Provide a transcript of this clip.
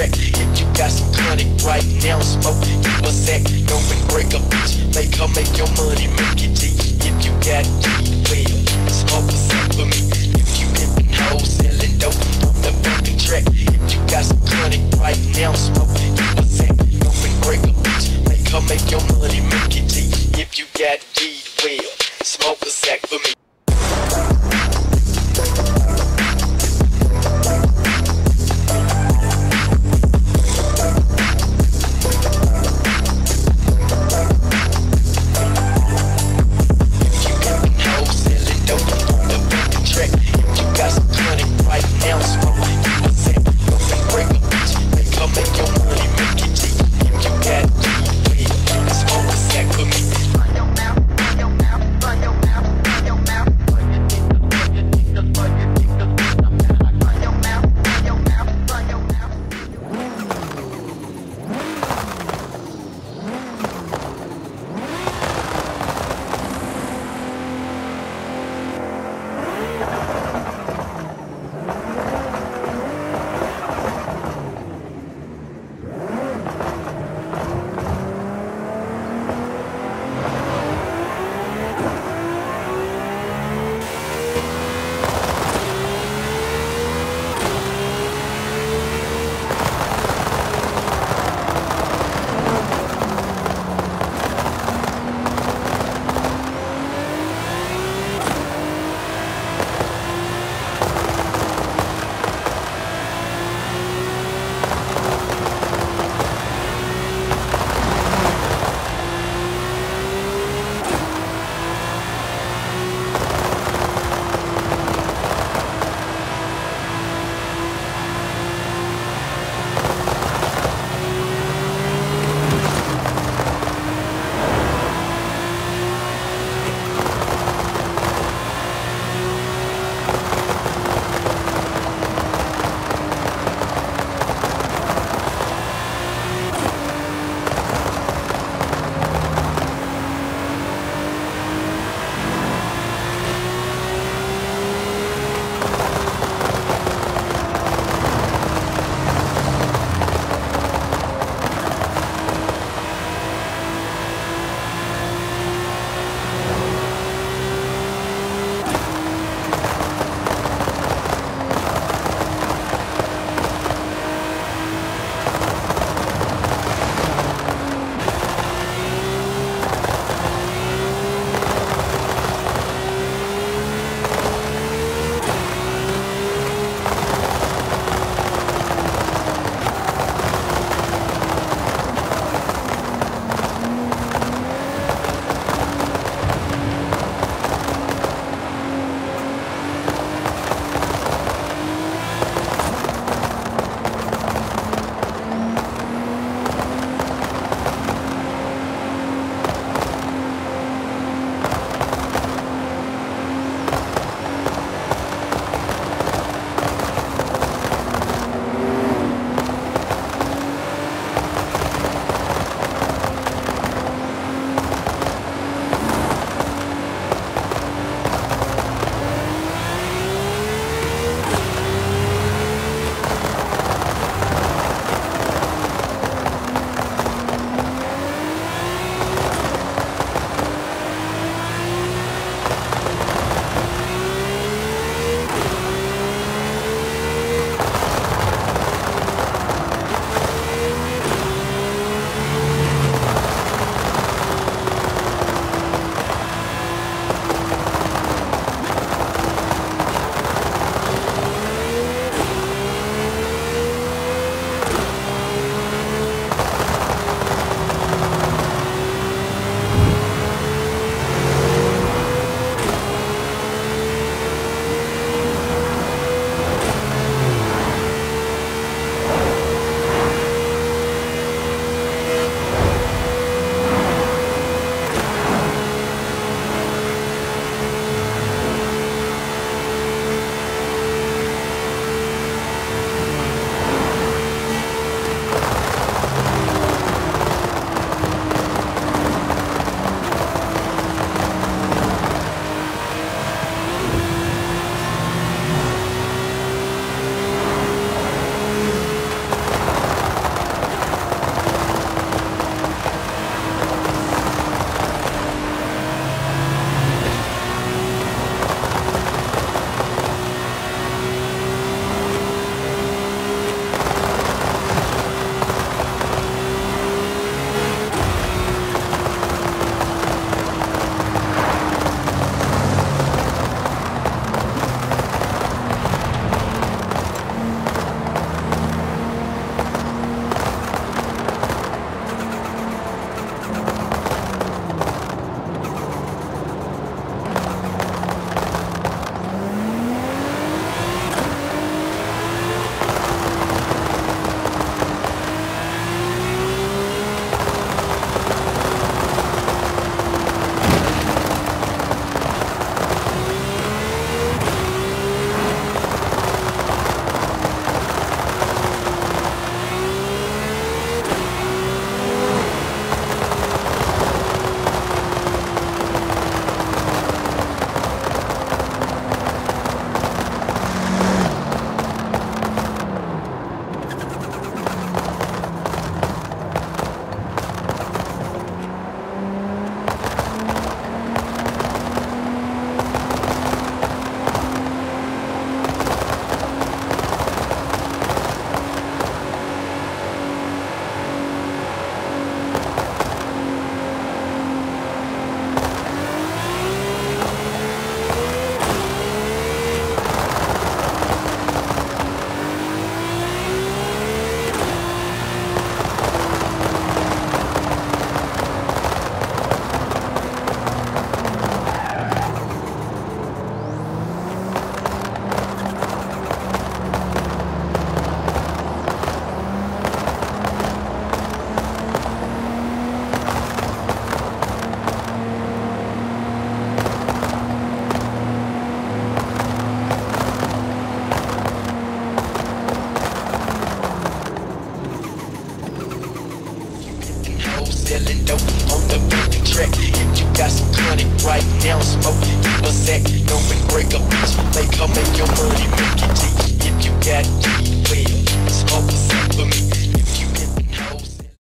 If you got some chronic right now. Smoke you a sack, go and break a bitch. Make her make your money, make it G. If you got weed, well, smoke a sack for me. If you getting hoes, selling dope on the fucking track. If you got some chronic right now, smoke you a sack, go and break a bitch. Make her make your money, make it G. If you got weed, well, smoke a sack for me.